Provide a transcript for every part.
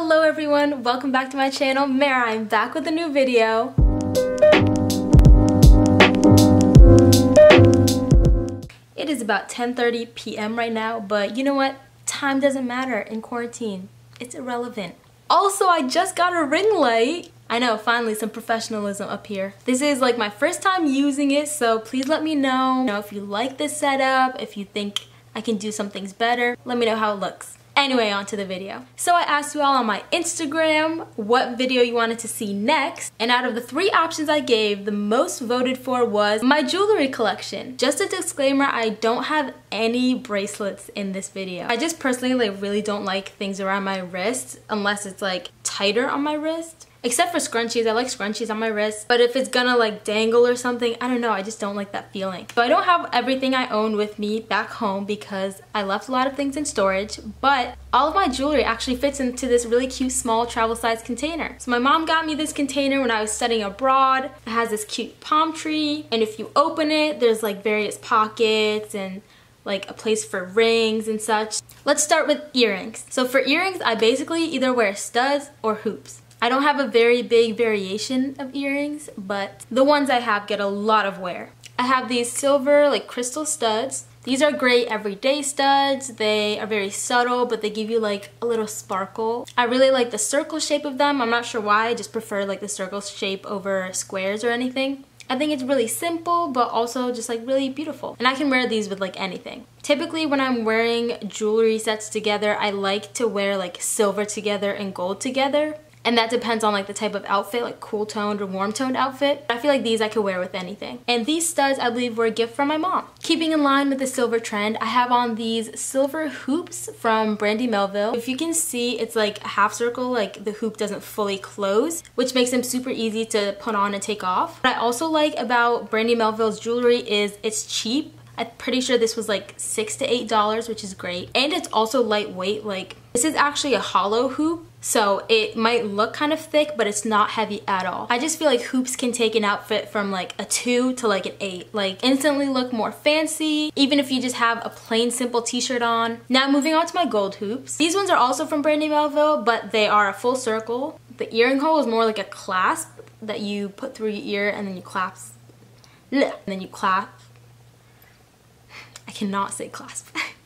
Hello everyone, welcome back to my channel. Mara, I'm back with a new video. It is about 10.30 p.m. right now, but you know what? Time doesn't matter in quarantine. It's irrelevant. Also, I just got a ring light. I know, finally some professionalism up here. This is like my first time using it, so please let me know, you know if you like this setup, if you think I can do some things better. Let me know how it looks. Anyway, on to the video. So I asked you all on my Instagram what video you wanted to see next, and out of the three options I gave, the most voted for was my jewelry collection. Just a disclaimer, I don't have any bracelets in this video. I just personally like really don't like things around my wrist unless it's like tighter on my wrist. Except for scrunchies, I like scrunchies on my wrist. But if it's gonna like dangle or something, I don't know, I just don't like that feeling. So I don't have everything I own with me back home because I left a lot of things in storage. But all of my jewelry actually fits into this really cute small travel size container. So my mom got me this container when I was studying abroad. It has this cute palm tree. And if you open it, there's like various pockets and like a place for rings and such. Let's start with earrings. So for earrings, I basically either wear studs or hoops. I don't have a very big variation of earrings, but the ones I have get a lot of wear. I have these silver like crystal studs. These are great everyday studs. They are very subtle, but they give you like a little sparkle. I really like the circle shape of them. I'm not sure why, I just prefer like the circle shape over squares or anything. I think it's really simple, but also just like really beautiful. And I can wear these with like anything. Typically when I'm wearing jewelry sets together, I like to wear like silver together and gold together and that depends on like the type of outfit, like cool toned or warm toned outfit. I feel like these I could wear with anything. And these studs I believe were a gift from my mom. Keeping in line with the silver trend, I have on these silver hoops from Brandy Melville. If you can see, it's like a half circle, like the hoop doesn't fully close, which makes them super easy to put on and take off. What I also like about Brandy Melville's jewelry is it's cheap I'm pretty sure this was like six to eight dollars, which is great. And it's also lightweight. Like this is actually a hollow hoop. So it might look kind of thick, but it's not heavy at all. I just feel like hoops can take an outfit from like a two to like an eight. Like instantly look more fancy, even if you just have a plain simple t-shirt on. Now moving on to my gold hoops. These ones are also from Brandy Melville, but they are a full circle. The earring hole is more like a clasp that you put through your ear and then you clasp. And then you clasp I cannot say clasp.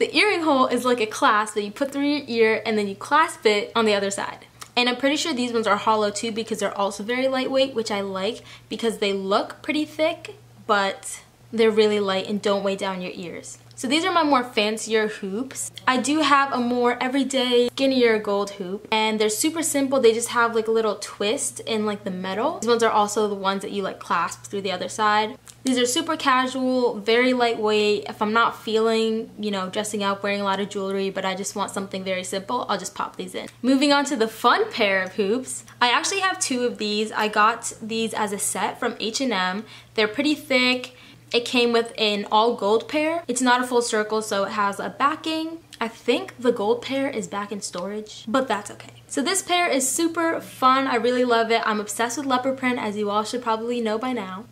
the earring hole is like a clasp that you put through your ear and then you clasp it on the other side. And I'm pretty sure these ones are hollow too because they're also very lightweight, which I like because they look pretty thick, but they're really light and don't weigh down your ears. So these are my more fancier hoops. I do have a more everyday skinnier gold hoop and they're super simple. They just have like a little twist in like the metal. These ones are also the ones that you like clasp through the other side. These are super casual, very lightweight. If I'm not feeling, you know, dressing up, wearing a lot of jewelry, but I just want something very simple, I'll just pop these in. Moving on to the fun pair of hoops. I actually have two of these. I got these as a set from H&M. They're pretty thick. It came with an all gold pair. It's not a full circle, so it has a backing. I think the gold pair is back in storage, but that's okay. So this pair is super fun. I really love it. I'm obsessed with leopard print, as you all should probably know by now.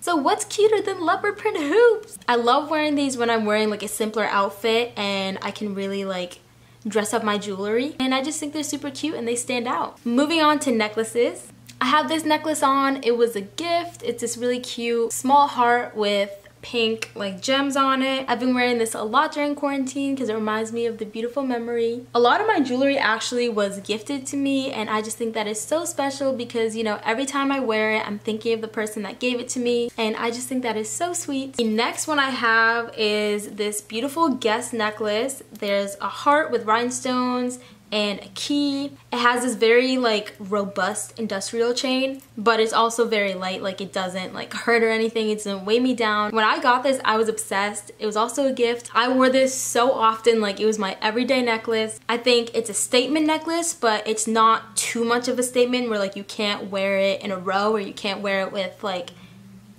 So what's cuter than leopard print hoops? I love wearing these when I'm wearing like a simpler outfit and I can really like dress up my jewelry. And I just think they're super cute and they stand out. Moving on to necklaces. I have this necklace on. It was a gift. It's this really cute small heart with pink like gems on it. I've been wearing this a lot during quarantine because it reminds me of the beautiful memory. A lot of my jewelry actually was gifted to me and I just think that is so special because you know every time I wear it I'm thinking of the person that gave it to me and I just think that is so sweet. The next one I have is this beautiful Guess necklace. There's a heart with rhinestones and a key. It has this very like robust industrial chain, but it's also very light. Like it doesn't like hurt or anything. It doesn't weigh me down. When I got this, I was obsessed. It was also a gift. I wore this so often. Like it was my everyday necklace. I think it's a statement necklace, but it's not too much of a statement where like you can't wear it in a row or you can't wear it with like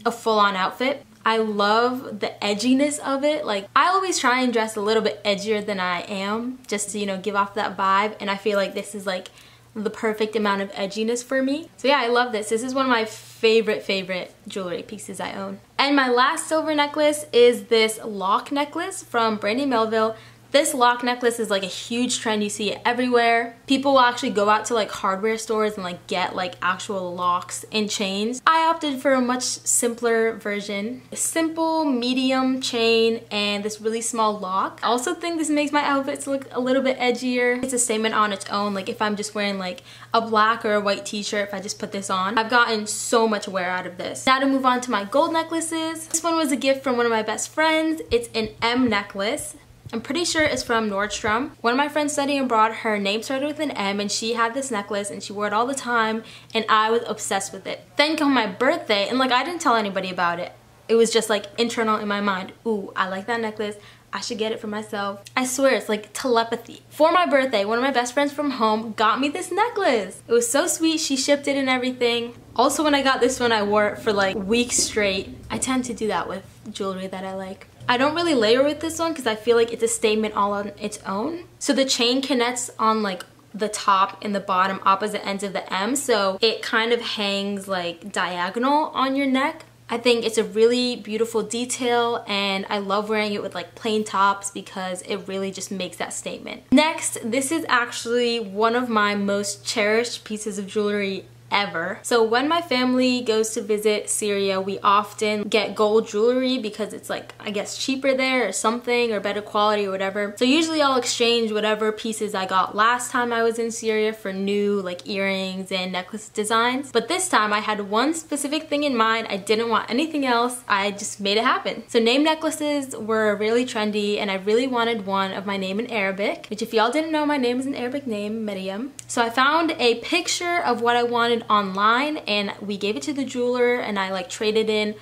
a full-on outfit. I love the edginess of it. Like I always try and dress a little bit edgier than I am just to, you know, give off that vibe. And I feel like this is like the perfect amount of edginess for me. So yeah, I love this. This is one of my favorite, favorite jewelry pieces I own. And my last silver necklace is this lock necklace from Brandy Melville. This lock necklace is like a huge trend. You see it everywhere. People will actually go out to like hardware stores and like get like actual locks and chains. I opted for a much simpler version. A simple medium chain and this really small lock. I also think this makes my outfits look a little bit edgier. It's a statement on its own. Like if I'm just wearing like a black or a white t-shirt, if I just put this on. I've gotten so much wear out of this. Now to move on to my gold necklaces. This one was a gift from one of my best friends. It's an M necklace. I'm pretty sure it's from Nordstrom. One of my friends studying abroad, her name started with an M and she had this necklace and she wore it all the time and I was obsessed with it. Then come my birthday and like I didn't tell anybody about it. It was just like internal in my mind. Ooh, I like that necklace. I should get it for myself. I swear it's like telepathy. For my birthday, one of my best friends from home got me this necklace. It was so sweet. She shipped it and everything. Also when I got this one, I wore it for like weeks straight. I tend to do that with jewelry that I like. I don't really layer with this one because I feel like it's a statement all on its own. So the chain connects on like the top and the bottom opposite ends of the M so it kind of hangs like diagonal on your neck. I think it's a really beautiful detail and I love wearing it with like plain tops because it really just makes that statement. Next, this is actually one of my most cherished pieces of jewelry ever. So when my family goes to visit Syria, we often get gold jewelry because it's like, I guess cheaper there or something or better quality or whatever. So usually I'll exchange whatever pieces I got last time I was in Syria for new like earrings and necklace designs. But this time I had one specific thing in mind. I didn't want anything else. I just made it happen. So name necklaces were really trendy and I really wanted one of my name in Arabic, which if y'all didn't know, my name is an Arabic name, Meriam. So I found a picture of what I wanted online and we gave it to the jeweler and I like traded in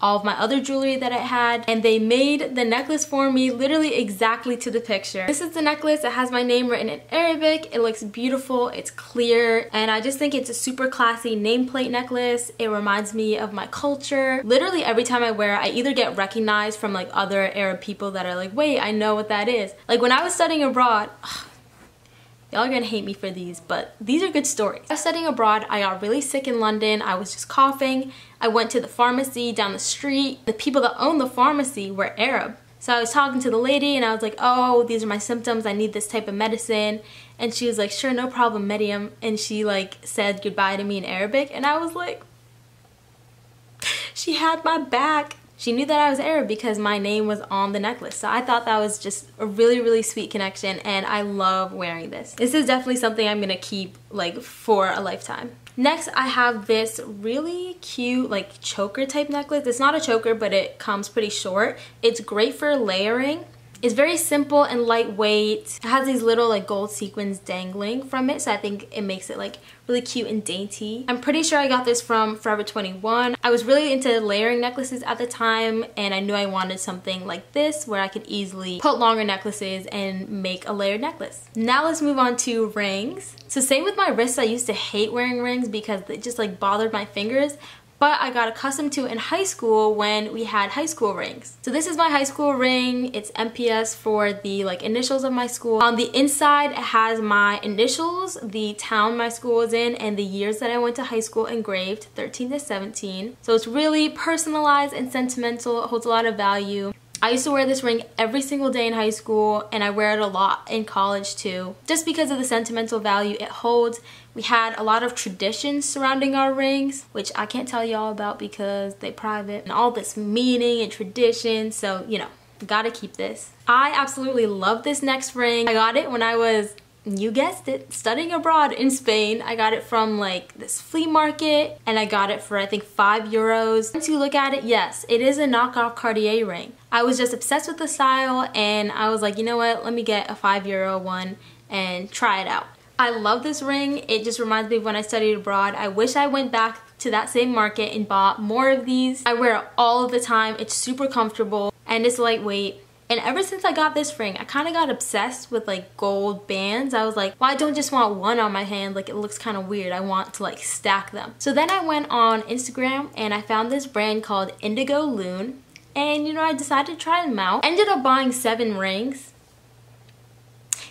all of my other jewelry that I had and they made the necklace for me literally exactly to the picture. This is the necklace. It has my name written in Arabic. It looks beautiful. It's clear and I just think it's a super classy nameplate necklace. It reminds me of my culture. Literally every time I wear it, I either get recognized from like other Arab people that are like, wait, I know what that is. Like when I was studying abroad, ugh, Y'all are gonna hate me for these, but these are good stories. I was studying abroad, I got really sick in London, I was just coughing. I went to the pharmacy down the street. The people that owned the pharmacy were Arab. So I was talking to the lady and I was like, oh, these are my symptoms, I need this type of medicine. And she was like, sure, no problem, Meriam. And she like said goodbye to me in Arabic and I was like, she had my back. She knew that I was Arab because my name was on the necklace. So I thought that was just a really, really sweet connection and I love wearing this. This is definitely something I'm gonna keep like for a lifetime. Next, I have this really cute like choker type necklace. It's not a choker, but it comes pretty short. It's great for layering it's very simple and lightweight. It has these little like gold sequins dangling from it so I think it makes it like really cute and dainty. I'm pretty sure I got this from Forever 21. I was really into layering necklaces at the time and I knew I wanted something like this where I could easily put longer necklaces and make a layered necklace. Now let's move on to rings. So same with my wrists, I used to hate wearing rings because it just like bothered my fingers but I got accustomed to in high school when we had high school rings. So this is my high school ring. It's MPS for the like initials of my school. On the inside, it has my initials, the town my school was in, and the years that I went to high school engraved, 13 to 17. So it's really personalized and sentimental. It holds a lot of value. I used to wear this ring every single day in high school and I wear it a lot in college too. Just because of the sentimental value it holds. We had a lot of traditions surrounding our rings, which I can't tell y'all about because they're private. And all this meaning and tradition, so you know, gotta keep this. I absolutely love this next ring. I got it when I was you guessed it, studying abroad in Spain. I got it from like this flea market and I got it for I think five euros. Once you look at it, yes, it is a knockoff Cartier ring. I was just obsessed with the style and I was like, you know what, let me get a five euro one and try it out. I love this ring. It just reminds me of when I studied abroad. I wish I went back to that same market and bought more of these. I wear it all the time. It's super comfortable and it's lightweight. And ever since I got this ring, I kind of got obsessed with like gold bands. I was like, well, I don't just want one on my hand. Like it looks kind of weird. I want to like stack them. So then I went on Instagram and I found this brand called Indigo Lune. And you know, I decided to try them out. Ended up buying seven rings.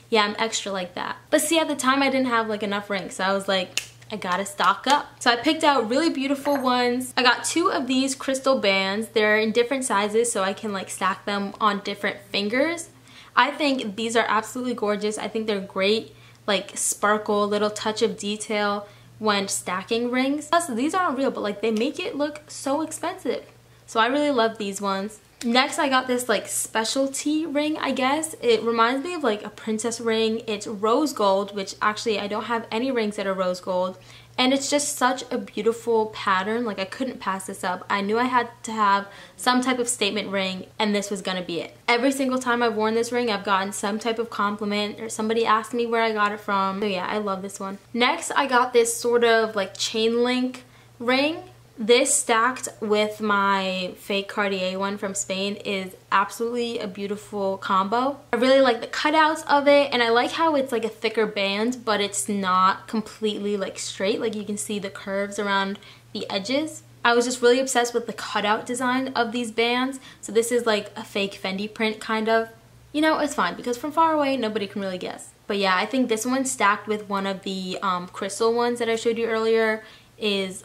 Yeah, I'm extra like that. But see, at the time I didn't have like enough rings. So I was like, I gotta stock up. So I picked out really beautiful ones. I got two of these crystal bands. They're in different sizes so I can like stack them on different fingers. I think these are absolutely gorgeous. I think they're great, like sparkle, little touch of detail when stacking rings. Plus, these aren't real, but like they make it look so expensive. So I really love these ones. Next, I got this like specialty ring, I guess. It reminds me of like a princess ring. It's rose gold, which actually I don't have any rings that are rose gold. And it's just such a beautiful pattern. Like I couldn't pass this up. I knew I had to have some type of statement ring and this was gonna be it. Every single time I've worn this ring, I've gotten some type of compliment or somebody asked me where I got it from. So yeah, I love this one. Next, I got this sort of like chain link ring this stacked with my fake Cartier one from Spain is absolutely a beautiful combo. I really like the cutouts of it and I like how it's like a thicker band but it's not completely like straight. Like you can see the curves around the edges. I was just really obsessed with the cutout design of these bands. So this is like a fake Fendi print kind of. You know, it's fine because from far away nobody can really guess. But yeah, I think this one stacked with one of the um, crystal ones that I showed you earlier is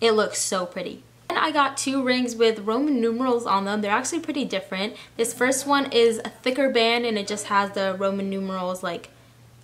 it looks so pretty. And I got two rings with Roman numerals on them. They're actually pretty different. This first one is a thicker band and it just has the Roman numerals like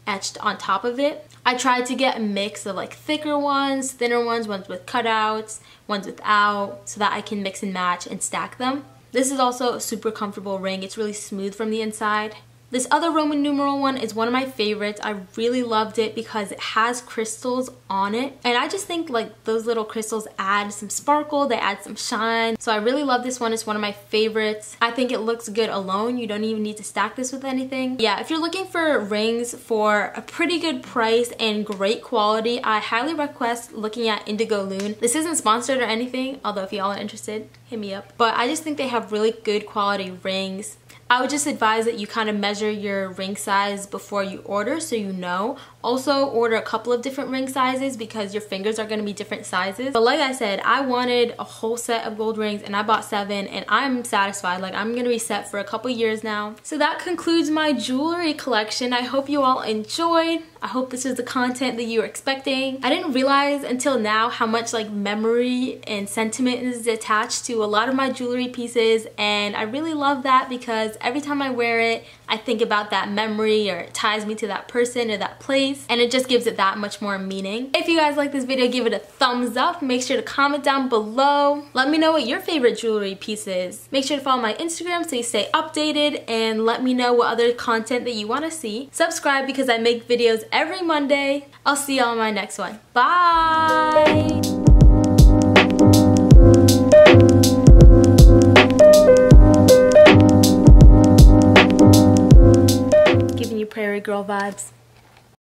etched on top of it. I tried to get a mix of like thicker ones, thinner ones, ones with cutouts, ones without, so that I can mix and match and stack them. This is also a super comfortable ring. It's really smooth from the inside. This other Roman numeral one is one of my favorites. I really loved it because it has crystals on it. And I just think like those little crystals add some sparkle, they add some shine. So I really love this one. It's one of my favorites. I think it looks good alone. You don't even need to stack this with anything. Yeah, if you're looking for rings for a pretty good price and great quality, I highly request looking at Indigo Lune. This isn't sponsored or anything, although if y'all are interested, hit me up. But I just think they have really good quality rings. I would just advise that you kind of measure your ring size before you order so you know. Also order a couple of different ring sizes because your fingers are going to be different sizes. But like I said, I wanted a whole set of gold rings and I bought seven and I'm satisfied. Like I'm going to be set for a couple years now. So that concludes my jewelry collection. I hope you all enjoyed. I hope this is the content that you were expecting. I didn't realize until now how much like memory and sentiment is attached to a lot of my jewelry pieces and I really love that because every time I wear it, I think about that memory or it ties me to that person or that place and it just gives it that much more meaning. If you guys like this video, give it a thumbs up. Make sure to comment down below. Let me know what your favorite jewelry piece is. Make sure to follow my Instagram so you stay updated and let me know what other content that you want to see. Subscribe because I make videos every Monday. I'll see y'all in my next one. Bye! Giving you Prairie Girl vibes.